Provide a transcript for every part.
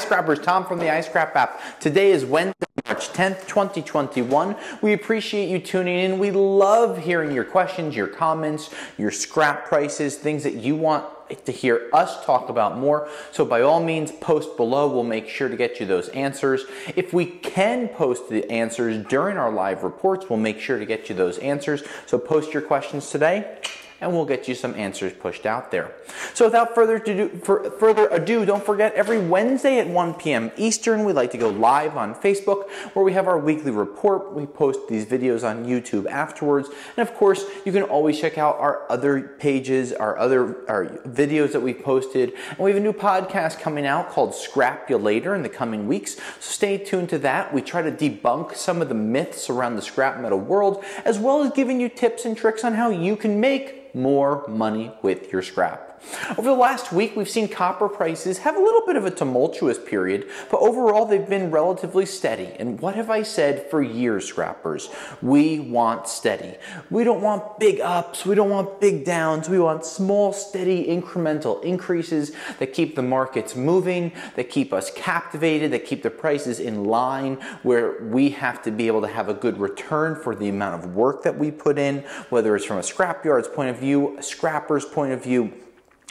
Scrappers, Tom from the iScrap app. Today is Wednesday, March 10th, 2021. We appreciate you tuning in. We love hearing your questions, your comments, your scrap prices, things that you want to hear us talk about more. So by all means, post below. We'll make sure to get you those answers. If we can post the answers during our live reports, we'll make sure to get you those answers. So post your questions today and we'll get you some answers pushed out there. So without further ado, further ado, don't forget every Wednesday at 1 p.m. Eastern, we like to go live on Facebook where we have our weekly report. We post these videos on YouTube afterwards. And of course, you can always check out our other pages, our other our videos that we've posted. And we have a new podcast coming out called Scrapulator in the coming weeks. So stay tuned to that. We try to debunk some of the myths around the scrap metal world, as well as giving you tips and tricks on how you can make more money with your scrap. Over the last week, we've seen copper prices have a little bit of a tumultuous period, but overall they've been relatively steady. And what have I said for years, scrappers? We want steady. We don't want big ups, we don't want big downs, we want small, steady, incremental increases that keep the markets moving, that keep us captivated, that keep the prices in line, where we have to be able to have a good return for the amount of work that we put in, whether it's from a scrapyard's point of view, a scrapper's point of view,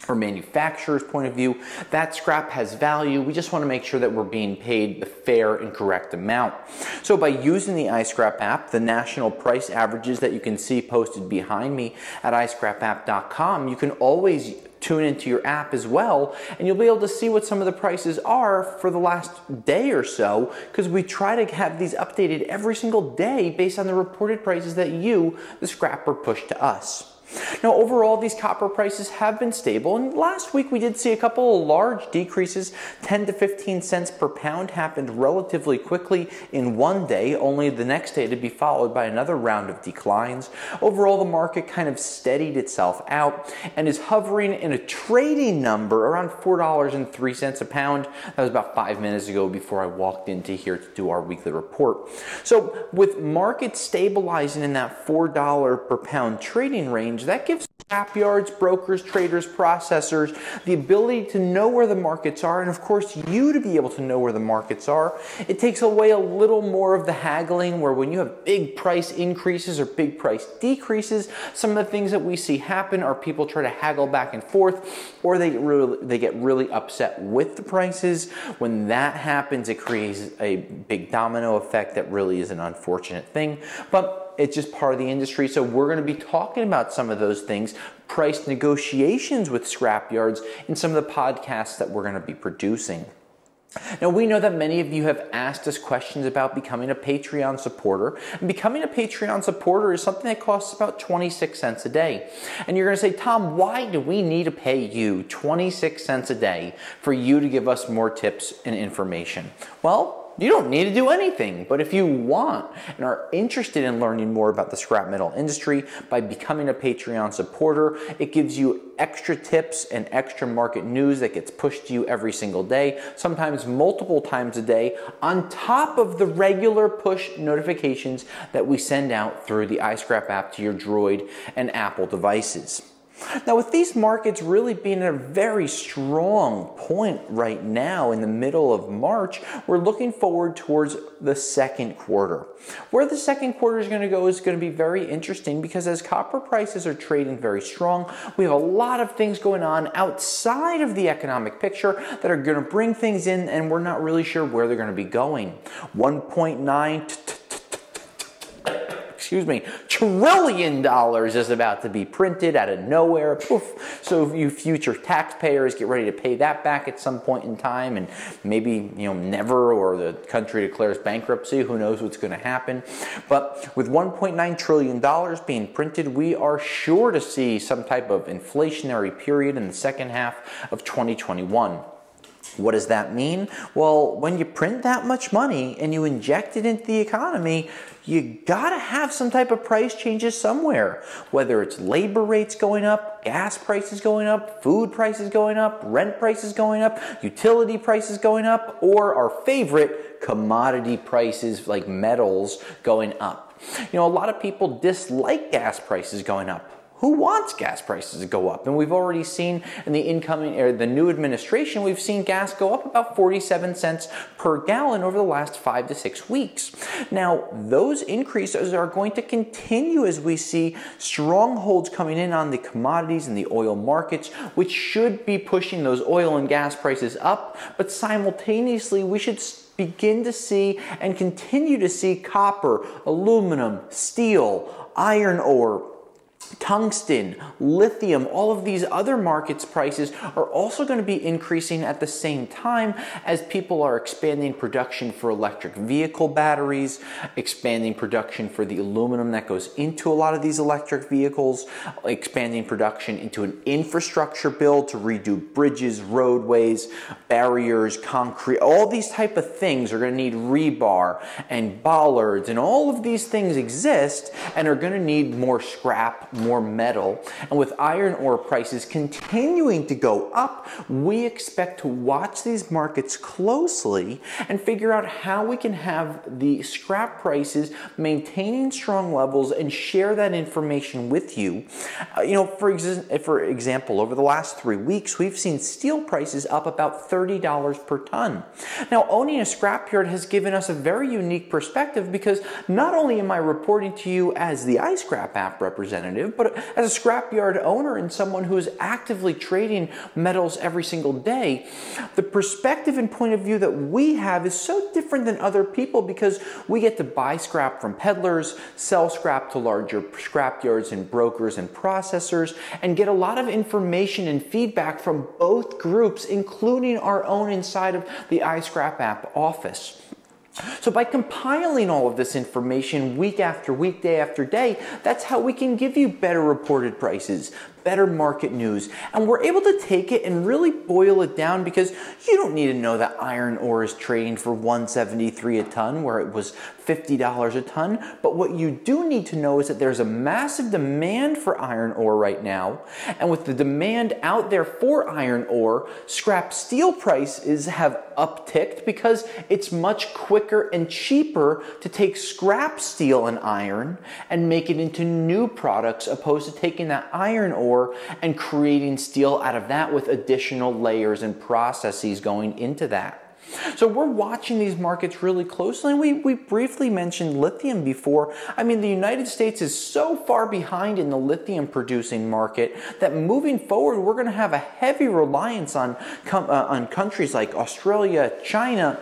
or manufacturer's point of view, that scrap has value. We just want to make sure that we're being paid the fair and correct amount. So by using the iScrap app, the national price averages that you can see posted behind me at iScrapApp.com, you can always tune into your app as well and you'll be able to see what some of the prices are for the last day or so because we try to have these updated every single day based on the reported prices that you, the scrapper, push to us. Now, overall, these copper prices have been stable, and last week we did see a couple of large decreases. 10 to 15 cents per pound happened relatively quickly in one day, only the next day to be followed by another round of declines. Overall, the market kind of steadied itself out and is hovering in a trading number around $4.03 a pound. That was about five minutes ago before I walked into here to do our weekly report. So, with markets stabilizing in that $4 per pound trading range, that gives scrapyards, brokers, traders, processors the ability to know where the markets are, and of course, you to be able to know where the markets are. It takes away a little more of the haggling where when you have big price increases or big price decreases, some of the things that we see happen are people try to haggle back and forth, or they really, they get really upset with the prices. When that happens, it creates a big domino effect that really is an unfortunate thing. But it's just part of the industry. So we're going to be talking about some of those things, price negotiations with scrapyards in some of the podcasts that we're going to be producing. Now, we know that many of you have asked us questions about becoming a Patreon supporter. And becoming a Patreon supporter is something that costs about 26 cents a day. And you're going to say, Tom, why do we need to pay you 26 cents a day for you to give us more tips and information? Well, you don't need to do anything, but if you want and are interested in learning more about the scrap metal industry by becoming a Patreon supporter, it gives you extra tips and extra market news that gets pushed to you every single day, sometimes multiple times a day, on top of the regular push notifications that we send out through the iScrap app to your Droid and Apple devices. Now, with these markets really being at a very strong point right now in the middle of March, we're looking forward towards the second quarter. Where the second quarter is going to go is going to be very interesting because as copper prices are trading very strong, we have a lot of things going on outside of the economic picture that are going to bring things in and we're not really sure where they're going to be going. 1.9 excuse me, trillion dollars is about to be printed out of nowhere. Poof. So you future taxpayers get ready to pay that back at some point in time and maybe, you know, never or the country declares bankruptcy. Who knows what's going to happen. But with $1.9 trillion being printed, we are sure to see some type of inflationary period in the second half of 2021. What does that mean? Well, when you print that much money and you inject it into the economy, you gotta have some type of price changes somewhere. Whether it's labor rates going up, gas prices going up, food prices going up, rent prices going up, utility prices going up, or our favorite, commodity prices like metals going up. You know, a lot of people dislike gas prices going up. Who wants gas prices to go up? And we've already seen in the incoming or the new administration, we've seen gas go up about 47 cents per gallon over the last five to six weeks. Now, those increases are going to continue as we see strongholds coming in on the commodities and the oil markets, which should be pushing those oil and gas prices up. But simultaneously, we should begin to see and continue to see copper, aluminum, steel, iron ore, tungsten, lithium, all of these other markets prices are also going to be increasing at the same time as people are expanding production for electric vehicle batteries, expanding production for the aluminum that goes into a lot of these electric vehicles, expanding production into an infrastructure bill to redo bridges, roadways, barriers, concrete, all these type of things are going to need rebar and bollards and all of these things exist and are going to need more scrap, more metal. And with iron ore prices continuing to go up, we expect to watch these markets closely and figure out how we can have the scrap prices maintaining strong levels and share that information with you. Uh, you know, for, ex for example, over the last three weeks, we've seen steel prices up about $30 per ton. Now, owning a scrapyard has given us a very unique perspective because not only am I reporting to you as the iScrap app representative, but as a scrapyard owner and someone who is actively trading metals every single day, the perspective and point of view that we have is so different than other people because we get to buy scrap from peddlers, sell scrap to larger scrapyards and brokers and processors, and get a lot of information and feedback from both groups, including our own inside of the iScrap app office. So by compiling all of this information week after week, day after day, that's how we can give you better reported prices, better market news. And we're able to take it and really boil it down because you don't need to know that iron ore is trading for 173 a ton where it was $50 a ton. But what you do need to know is that there's a massive demand for iron ore right now. And with the demand out there for iron ore, scrap steel prices have upticked because it's much quicker and cheaper to take scrap steel and iron and make it into new products opposed to taking that iron ore and creating steel out of that with additional layers and processes going into that. So we're watching these markets really closely. And we, we briefly mentioned lithium before. I mean, the United States is so far behind in the lithium producing market that moving forward, we're going to have a heavy reliance on, uh, on countries like Australia, China,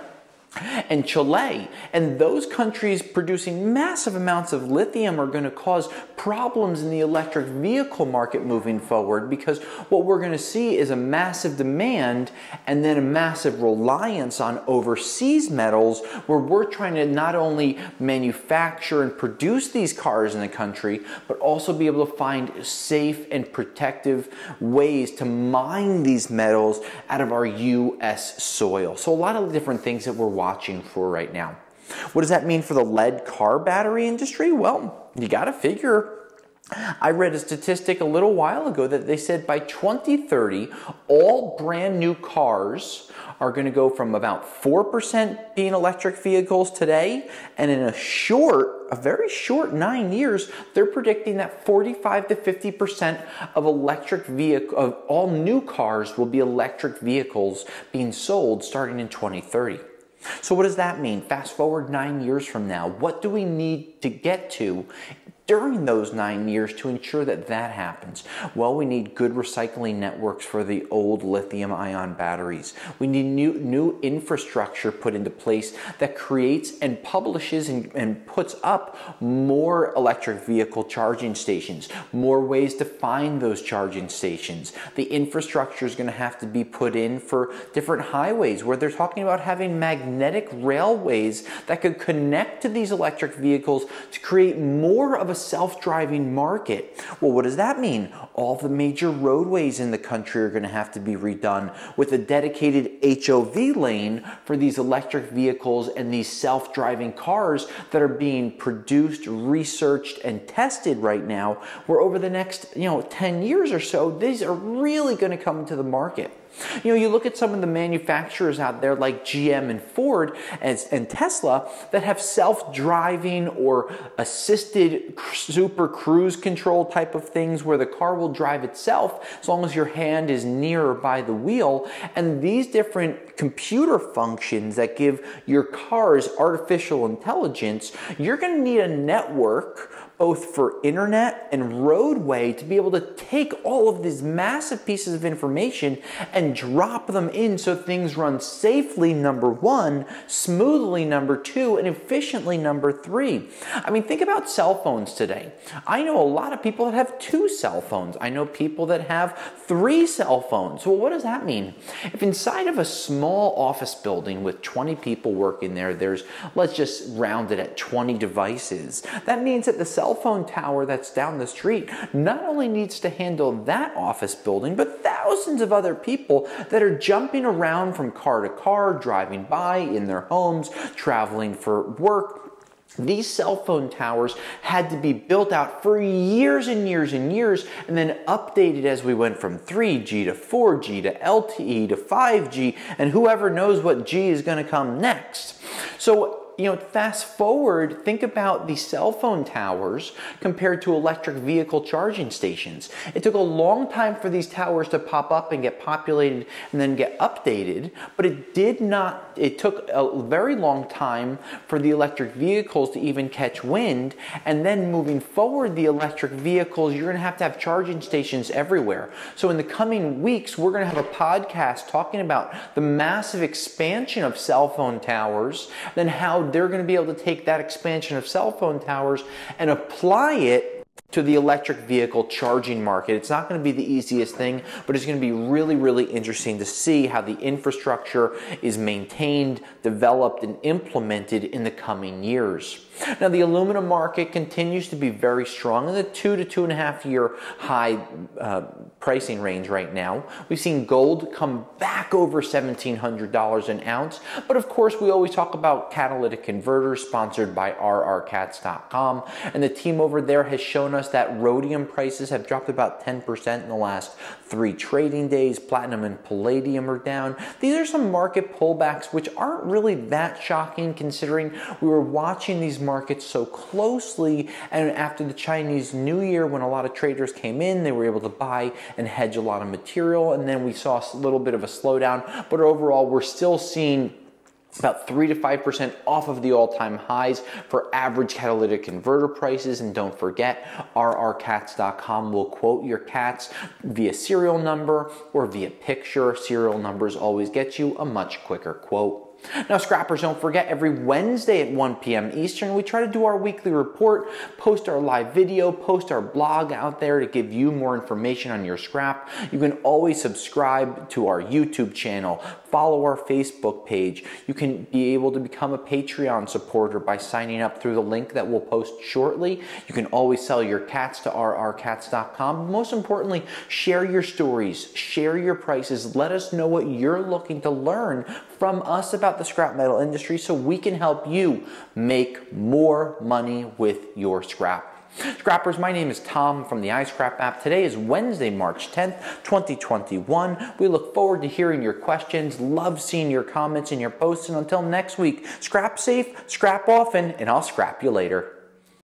and Chile. And those countries producing massive amounts of lithium are going to cause problems in the electric vehicle market moving forward because what we're going to see is a massive demand and then a massive reliance on overseas metals where we're trying to not only manufacture and produce these cars in the country, but also be able to find safe and protective ways to mine these metals out of our U.S. soil. So a lot of different things that we're watching for right now. What does that mean for the lead car battery industry? Well, you got to figure I read a statistic a little while ago that they said by 2030, all brand new cars are going to go from about 4% being electric vehicles today, and in a short, a very short nine years, they're predicting that 45 to 50% of electric vehicle, of all new cars will be electric vehicles being sold starting in 2030. So what does that mean? Fast forward nine years from now, what do we need to get to during those nine years to ensure that that happens? Well, we need good recycling networks for the old lithium ion batteries. We need new, new infrastructure put into place that creates and publishes and, and puts up more electric vehicle charging stations, more ways to find those charging stations. The infrastructure is going to have to be put in for different highways where they're talking about having magnetic railways that could connect to these electric vehicles to create more of a self-driving market. Well, what does that mean? All the major roadways in the country are going to have to be redone with a dedicated HOV lane for these electric vehicles and these self-driving cars that are being produced, researched, and tested right now, where over the next, you know, 10 years or so, these are really going to come to the market. You know, you look at some of the manufacturers out there like GM and Ford and, and Tesla that have self-driving or assisted super cruise control type of things where the car will drive itself as long as your hand is near by the wheel. And these different computer functions that give your cars artificial intelligence, you're going to need a network both for internet and roadway to be able to take all of these massive pieces of information and drop them in so things run safely, number one, smoothly, number two, and efficiently, number three. I mean, think about cell phones today. I know a lot of people that have two cell phones. I know people that have three cell phones. Well, what does that mean? If inside of a small office building with 20 people working there, there's, let's just round it at 20 devices, that means that the cell cell phone tower that's down the street not only needs to handle that office building, but thousands of other people that are jumping around from car to car, driving by in their homes, traveling for work, these cell phone towers had to be built out for years and years and years and then updated as we went from 3G to 4G to LTE to 5G and whoever knows what G is going to come next. So you know, fast forward, think about the cell phone towers compared to electric vehicle charging stations. It took a long time for these towers to pop up and get populated and then get updated, but it did not, it took a very long time for the electric vehicles to even catch wind. And then moving forward, the electric vehicles, you're gonna have to have charging stations everywhere. So in the coming weeks, we're gonna have a podcast talking about the massive expansion of cell phone towers, then how they're going to be able to take that expansion of cell phone towers and apply it to the electric vehicle charging market. It's not going to be the easiest thing, but it's going to be really, really interesting to see how the infrastructure is maintained, developed, and implemented in the coming years. Now, the aluminum market continues to be very strong in the two to two and a half year high uh, pricing range right now. We've seen gold come back over $1,700 an ounce, but of course, we always talk about catalytic converters sponsored by rrcats.com, and the team over there has shown us that rhodium prices have dropped about 10% in the last three trading days. Platinum and palladium are down. These are some market pullbacks, which aren't really that shocking considering we were watching these markets so closely. And after the Chinese New Year, when a lot of traders came in, they were able to buy and hedge a lot of material. And then we saw a little bit of a slowdown. But overall, we're still seeing about 3 to 5% off of the all-time highs for average catalytic converter prices. And don't forget, rrcats.com will quote your cats via serial number or via picture. Serial numbers always get you a much quicker quote. Now, scrappers, don't forget every Wednesday at 1 p.m. Eastern, we try to do our weekly report, post our live video, post our blog out there to give you more information on your scrap. You can always subscribe to our YouTube channel, follow our Facebook page. You can be able to become a Patreon supporter by signing up through the link that we'll post shortly. You can always sell your cats to rrcats.com. Most importantly, share your stories, share your prices. Let us know what you're looking to learn from us about the scrap metal industry so we can help you make more money with your scrap. Scrappers, my name is Tom from the iScrap app. Today is Wednesday, March 10th, 2021. We look forward to hearing your questions, love seeing your comments and your posts, and until next week, scrap safe, scrap often, and I'll scrap you later.